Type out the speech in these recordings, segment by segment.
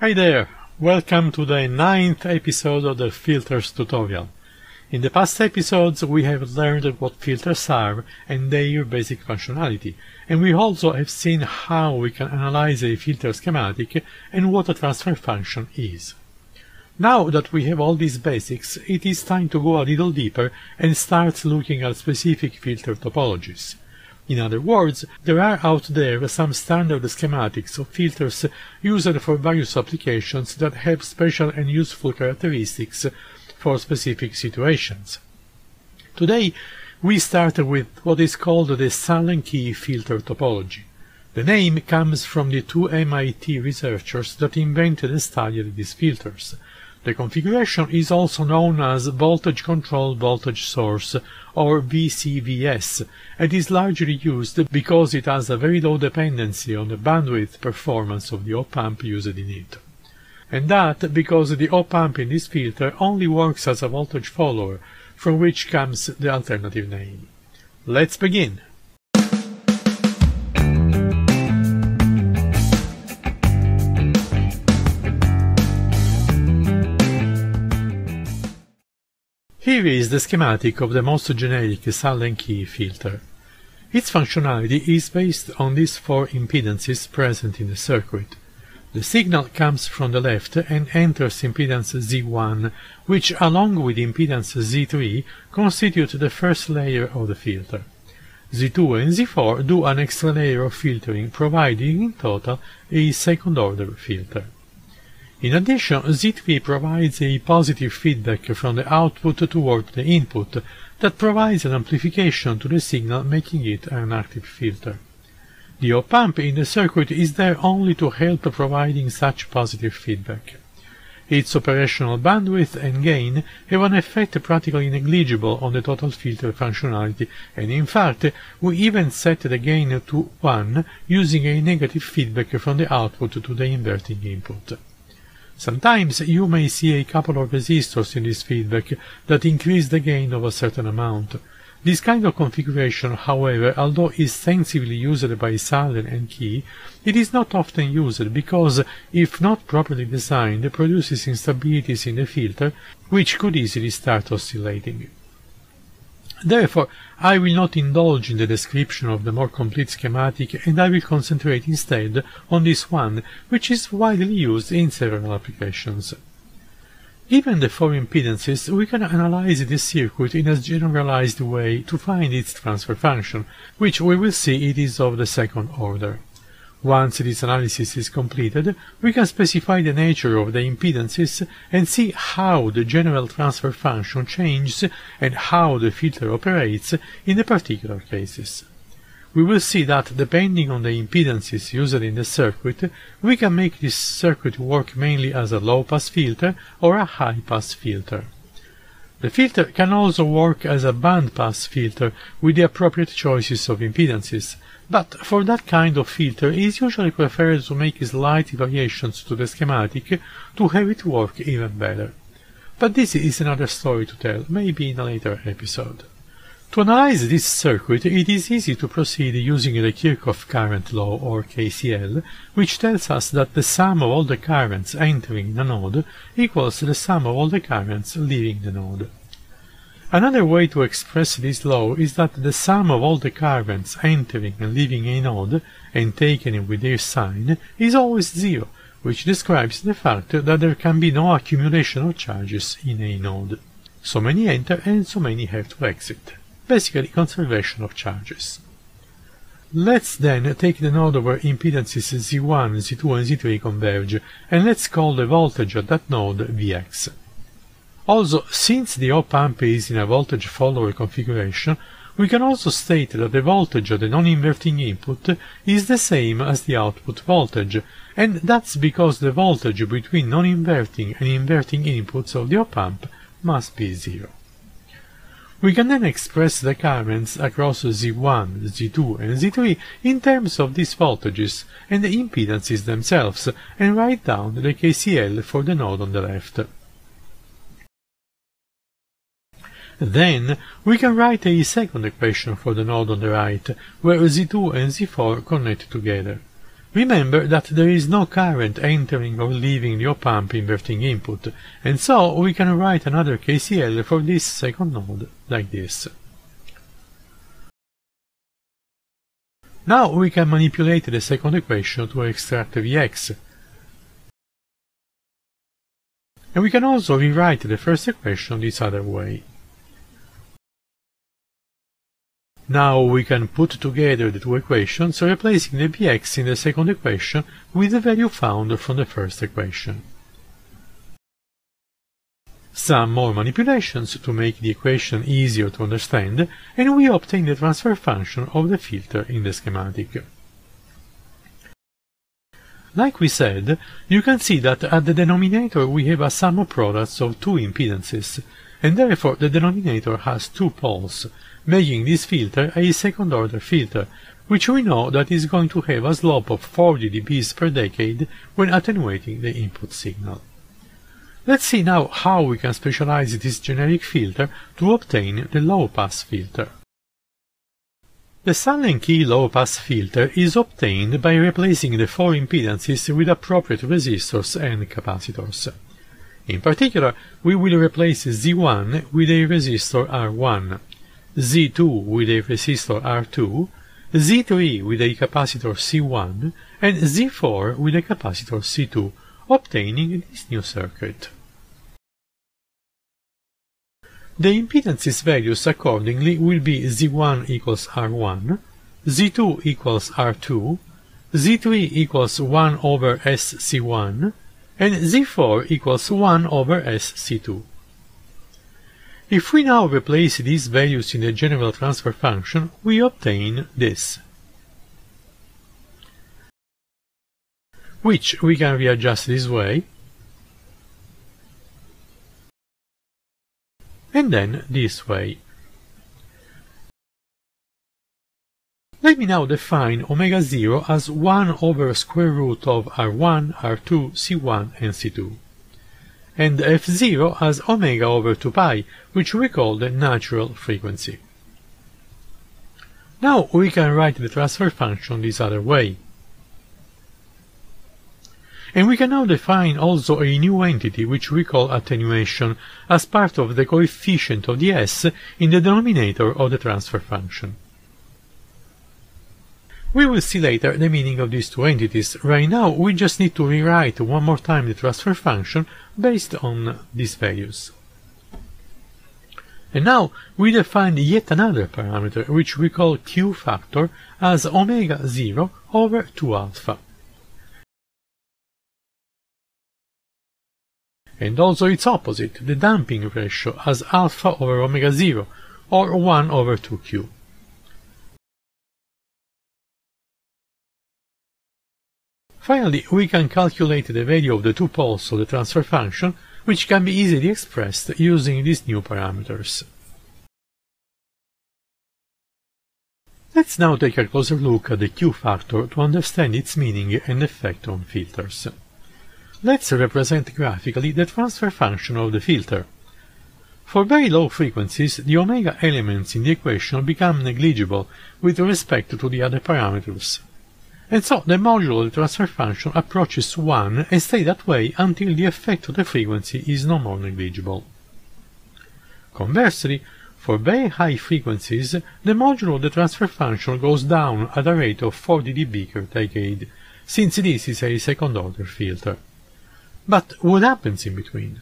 Hi there! Welcome to the ninth episode of the filters tutorial. In the past episodes we have learned what filters are and their basic functionality, and we also have seen how we can analyze a filter schematic and what a transfer function is. Now that we have all these basics, it is time to go a little deeper and start looking at specific filter topologies. In other words, there are out there some standard schematics of filters used for various applications that have special and useful characteristics for specific situations. Today, we start with what is called the Sallen-Key filter topology. The name comes from the two MIT researchers that invented and studied these filters. The configuration is also known as voltage control voltage source or VCVS and is largely used because it has a very low dependency on the bandwidth performance of the op-amp used in it. And that because the op-amp in this filter only works as a voltage follower, from which comes the alternative name. Let's begin! Here is the schematic of the most generic Sallen-Key filter. Its functionality is based on these four impedances present in the circuit. The signal comes from the left and enters impedance Z1, which along with impedance Z3 constitute the first layer of the filter. Z2 and Z4 do an extra layer of filtering, providing in total a second-order filter. In addition, Z3 provides a positive feedback from the output toward the input that provides an amplification to the signal making it an active filter. The op-amp in the circuit is there only to help providing such positive feedback. Its operational bandwidth and gain have an effect practically negligible on the total filter functionality, and in fact, we even set the gain to 1 using a negative feedback from the output to the inverting input. Sometimes you may see a couple of resistors in this feedback that increase the gain of a certain amount. This kind of configuration, however, although extensively used by Sallen and Key, it is not often used because, if not properly designed, it produces instabilities in the filter which could easily start oscillating. Therefore, I will not indulge in the description of the more complete schematic and I will concentrate instead on this one, which is widely used in several applications. Given the four impedances, we can analyze this circuit in a generalized way to find its transfer function, which we will see it is of the second order. Once this analysis is completed, we can specify the nature of the impedances and see how the general transfer function changes and how the filter operates in the particular cases. We will see that depending on the impedances used in the circuit, we can make this circuit work mainly as a low-pass filter or a high-pass filter. The filter can also work as a band-pass filter with the appropriate choices of impedances, but for that kind of filter it is usually preferred to make slight variations to the schematic to have it work even better. But this is another story to tell, maybe in a later episode. To analyze this circuit, it is easy to proceed using the Kirchhoff current law, or KCL, which tells us that the sum of all the currents entering the node equals the sum of all the currents leaving the node. Another way to express this law is that the sum of all the currents entering and leaving a node, and taken with their sign, is always zero, which describes the fact that there can be no accumulation of charges in a node. So many enter and so many have to exit basically conservation of charges. Let's then take the node where impedances Z1, Z2 and Z3 converge, and let's call the voltage at that node Vx. Also, since the op-amp is in a voltage follower configuration, we can also state that the voltage of the non-inverting input is the same as the output voltage, and that's because the voltage between non-inverting and inverting inputs of the op-amp must be zero. We can then express the currents across Z1, Z2 and Z3 in terms of these voltages and the impedances themselves and write down the KCL for the node on the left. Then we can write a second equation for the node on the right, where Z2 and Z4 connect together. Remember that there is no current entering or leaving the op-amp inverting input, and so we can write another KCL for this second node like this. Now we can manipulate the second equation to extract Vx. And we can also rewrite the first equation this other way. Now we can put together the two equations, replacing the Vx in the second equation with the value found from the first equation. Some more manipulations to make the equation easier to understand, and we obtain the transfer function of the filter in the schematic. Like we said, you can see that at the denominator we have a sum of products of two impedances, and therefore the denominator has two poles, making this filter a second-order filter, which we know that is going to have a slope of 40 dB per decade when attenuating the input signal. Let's see now how we can specialize this generic filter to obtain the low-pass filter. The Sallen-Key low-pass filter is obtained by replacing the four impedances with appropriate resistors and capacitors. In particular, we will replace Z1 with a resistor R1, Z2 with a resistor R2, Z3 with a capacitor C1, and Z4 with a capacitor C2, obtaining this new circuit. The impedances values accordingly will be Z1 equals R1, Z2 equals R2, Z3 equals 1 over SC1, and Z4 equals 1 over SC2. If we now replace these values in the general transfer function, we obtain this, which we can readjust this way, and then this way. Let me now define omega 0 as 1 over square root of r1, r2, c1 and c2 and f0 as omega over 2 pi, which we call the natural frequency. Now we can write the transfer function this other way. And we can now define also a new entity which we call attenuation as part of the coefficient of the s in the denominator of the transfer function. We will see later the meaning of these two entities. Right now we just need to rewrite one more time the transfer function based on these values. And now we define yet another parameter which we call Q factor as omega 0 over 2 alpha. And also its opposite, the damping ratio as alpha over omega 0 or 1 over 2q. Finally, we can calculate the value of the two poles of the transfer function, which can be easily expressed using these new parameters. Let's now take a closer look at the Q factor to understand its meaning and effect on filters. Let's represent graphically the transfer function of the filter. For very low frequencies, the omega elements in the equation become negligible with respect to the other parameters, and so the the transfer function approaches 1 and stays that way until the effect of the frequency is no more negligible. Conversely, for very high frequencies, the modulo of the transfer function goes down at a rate of 40 dB per decade, since this is a second-order filter. But what happens in between?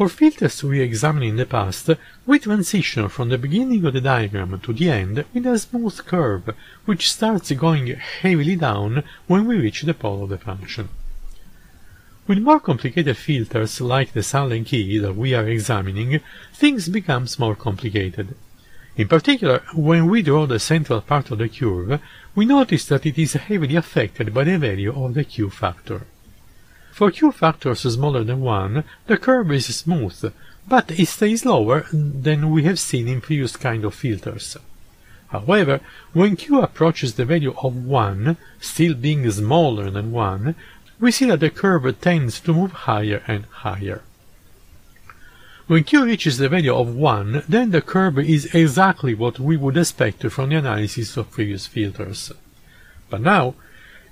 For filters we examined in the past, we transition from the beginning of the diagram to the end with a smooth curve, which starts going heavily down when we reach the pole of the function. With more complicated filters like the Sallen-Key that we are examining, things become more complicated. In particular, when we draw the central part of the curve, we notice that it is heavily affected by the value of the Q factor. For Q factors smaller than 1, the curve is smooth, but it stays lower than we have seen in previous kind of filters. However, when Q approaches the value of 1, still being smaller than 1, we see that the curve tends to move higher and higher. When Q reaches the value of 1, then the curve is exactly what we would expect from the analysis of previous filters. But now,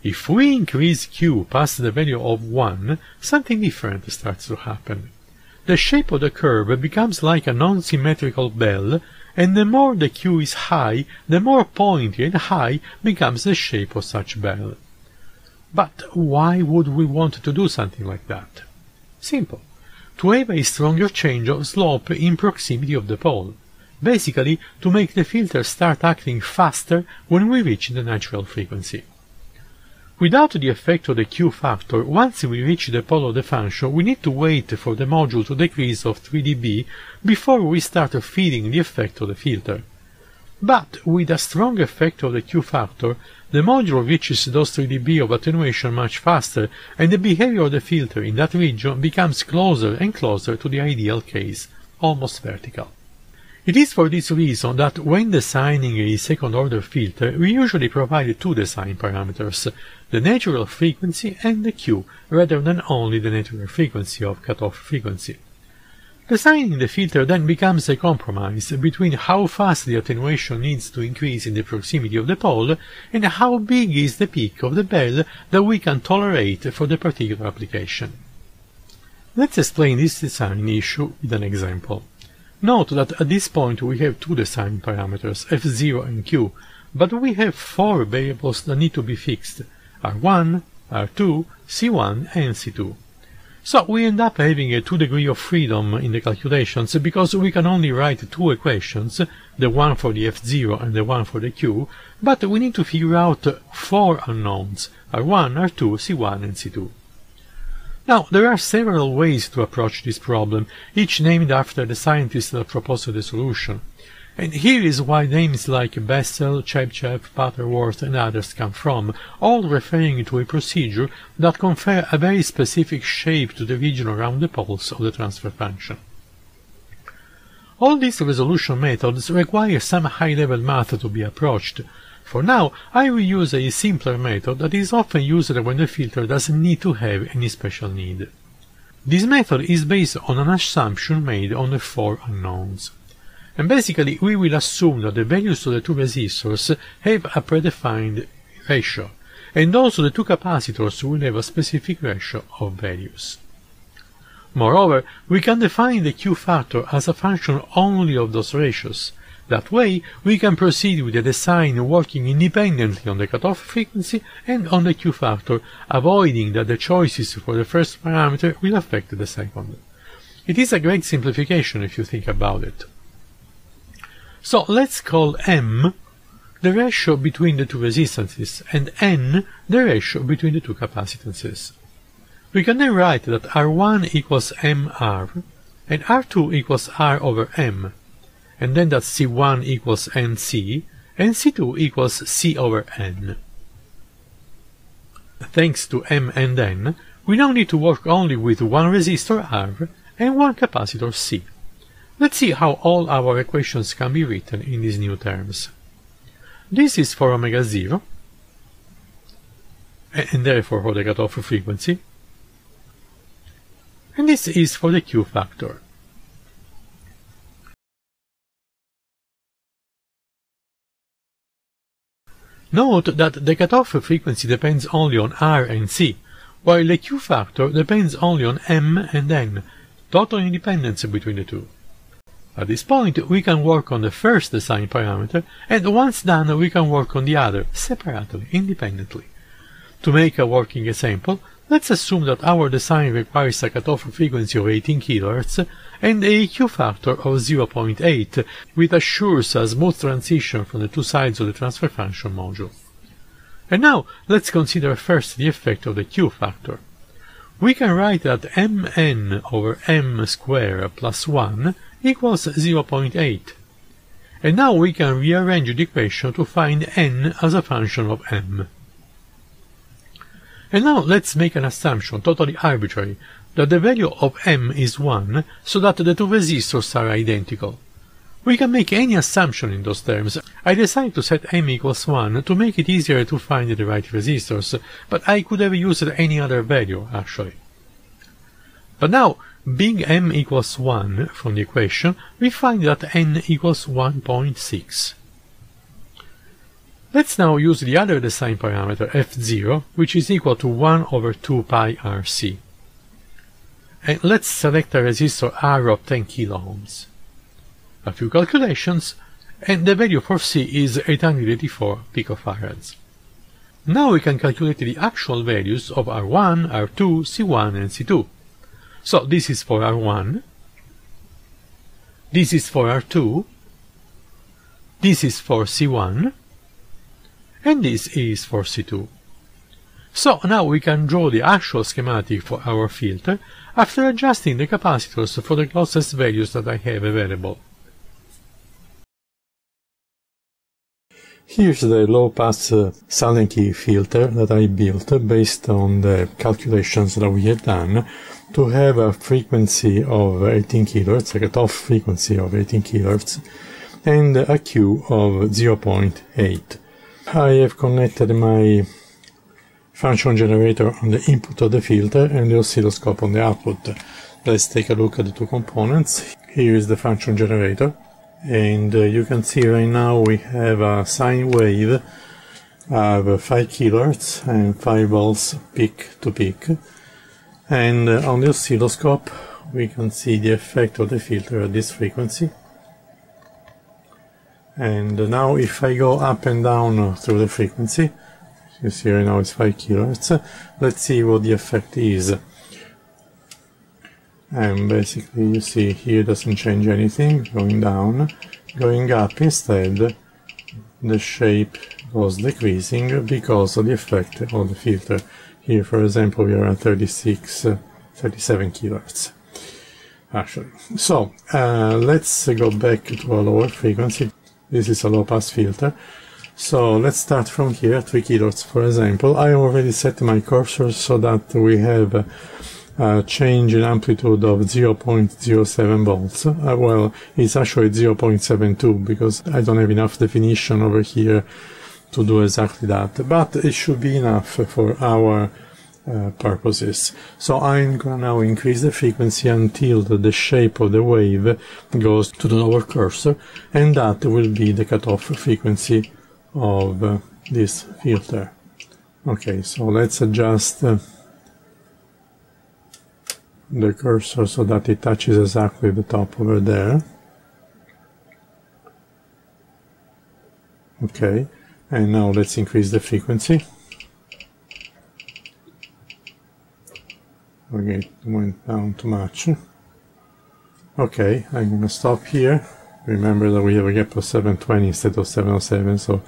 If we increase Q past the value of 1, something different starts to happen. The shape of the curve becomes like a non-symmetrical bell, and the more the Q is high, the more pointy and high becomes the shape of such bell. But why would we want to do something like that? Simple. To have a stronger change of slope in proximity of the pole. Basically, to make the filter start acting faster when we reach the natural frequency. Without the effect of the Q factor, once we reach the pole of the function, we need to wait for the module to decrease of 3 dB before we start feeling the effect of the filter. But with a strong effect of the Q factor, the module reaches those 3 dB of attenuation much faster, and the behavior of the filter in that region becomes closer and closer to the ideal case, almost vertical. It is for this reason that when designing a second-order filter, we usually provide two design parameters, the natural frequency and the Q, rather than only the natural frequency of cutoff frequency. Designing the filter then becomes a compromise between how fast the attenuation needs to increase in the proximity of the pole and how big is the peak of the bell that we can tolerate for the particular application. Let's explain this design issue with an example. Note that at this point we have two design parameters, f0 and q, but we have four variables that need to be fixed, r1, r2, c1 and c2. So we end up having a two degree of freedom in the calculations because we can only write two equations, the one for the f0 and the one for the q, but we need to figure out four unknowns, r1, r2, c1 and c2. Now, there are several ways to approach this problem, each named after the scientist that proposed the solution. And here is why names like Bessel, Chebyshev, Butterworth, and others come from, all referring to a procedure that confer a very specific shape to the region around the poles of the transfer function. All these resolution methods require some high-level math to be approached, for now, I will use a simpler method that is often used when the filter doesn't need to have any special need. This method is based on an assumption made on the four unknowns. And basically, we will assume that the values of the two resistors have a predefined ratio, and also the two capacitors will have a specific ratio of values. Moreover, we can define the Q factor as a function only of those ratios, that way, we can proceed with the design working independently on the cutoff frequency and on the Q factor, avoiding that the choices for the first parameter will affect the second. It is a great simplification if you think about it. So let's call M the ratio between the two resistances and N the ratio between the two capacitances. We can then write that R1 equals MR and R2 equals R over M, and then that C1 equals NC, and C2 equals C over N. Thanks to M and N, we now need to work only with one resistor R and one capacitor C. Let's see how all our equations can be written in these new terms. This is for omega 0, and therefore for the cutoff frequency, and this is for the Q factor. Note that the cutoff frequency depends only on R and C, while the Q factor depends only on M and N, total independence between the two. At this point, we can work on the first design parameter, and once done, we can work on the other, separately, independently. To make a working example, Let's assume that our design requires a cutoff frequency of 18 kHz and a Q factor of 0.8, which assures a smooth transition from the two sides of the transfer function module. And now let's consider first the effect of the Q factor. We can write that mn over m squared plus 1 equals 0.8. And now we can rearrange the equation to find n as a function of m. And now let's make an assumption, totally arbitrary, that the value of m is 1 so that the two resistors are identical. We can make any assumption in those terms. I decided to set m equals 1 to make it easier to find the right resistors, but I could have used any other value, actually. But now, being m equals 1 from the equation, we find that n equals 1.6. Let's now use the other design parameter f0, which is equal to 1 over 2 pi rc. And let's select a resistor R of 10 kiloohms. A few calculations, and the value for C is 884 picofarads. Now we can calculate the actual values of R1, R2, C1 and C2. So this is for R1, this is for R2, this is for C1, and this is for C2. So now we can draw the actual schematic for our filter after adjusting the capacitors for the closest values that I have available. Here's the low-pass uh, Sallen-Key filter that I built based on the calculations that we had done to have a frequency of 18 kHz, a cutoff frequency of 18 kHz, and a Q of 0.8. I have connected my function generator on the input of the filter and the oscilloscope on the output. Let's take a look at the two components. Here is the function generator and uh, you can see right now we have a sine wave of 5 kilohertz and 5 volts peak to peak and uh, on the oscilloscope we can see the effect of the filter at this frequency and now if I go up and down through the frequency you see right now it's 5 kilohertz let's see what the effect is. And basically you see here doesn't change anything. Going down going up. Instead the shape was decreasing because of the effect of the filter. Here for example we are at 36 uh, 37 kilohertz actually. So uh, let's go back to a lower frequency. This is a low pass filter so let's start from here 3 kilohertz for example I already set my cursor so that we have uh, change in amplitude of 0.07 volts. Uh, well, it's actually 0.72 because I don't have enough definition over here to do exactly that, but it should be enough for our uh, purposes. So I'm going to now increase the frequency until the shape of the wave goes to the lower cursor, and that will be the cutoff frequency of uh, this filter. Okay, so let's adjust uh, the cursor so that it touches exactly the top over there. Okay, and now let's increase the frequency. Okay, it went down too much. Okay, I'm gonna stop here. Remember that we have a gap of 720 instead of 707, so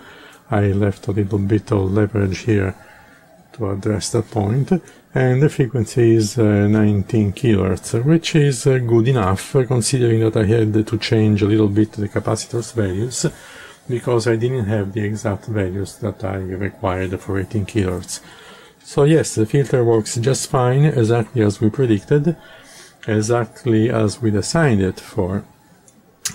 I left a little bit of leverage here to address that point and the frequency is uh, 19 kHz, which is uh, good enough uh, considering that I had to change a little bit the capacitor's values because I didn't have the exact values that I required for 18 kHz. So yes, the filter works just fine, exactly as we predicted, exactly as we designed it for.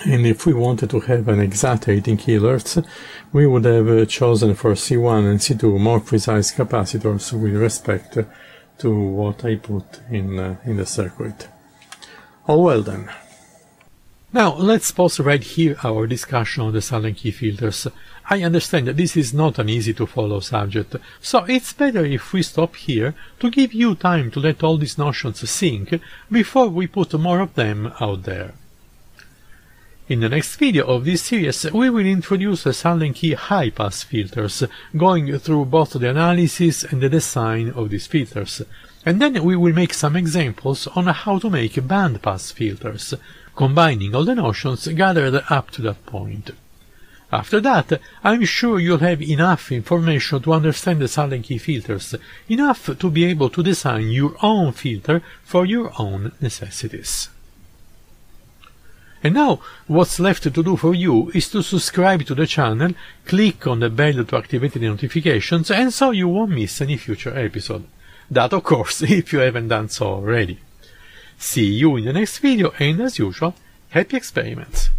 And if we wanted to have an exact 18 kHz, we would have uh, chosen for C1 and C2 more precise capacitors with respect to what I put in, uh, in the circuit. All well then. Now let's pause right here our discussion on the Sallen-Key filters. I understand that this is not an easy to follow subject, so it's better if we stop here to give you time to let all these notions sink before we put more of them out there. In the next video of this series, we will introduce the Sallen-Key high-pass filters, going through both the analysis and the design of these filters. And then we will make some examples on how to make band-pass filters, combining all the notions gathered up to that point. After that, I'm sure you'll have enough information to understand the Sallen-Key filters, enough to be able to design your own filter for your own necessities. And now, what's left to do for you is to subscribe to the channel, click on the bell to activate the notifications, and so you won't miss any future episode. That, of course, if you haven't done so already. See you in the next video, and as usual, happy experiments!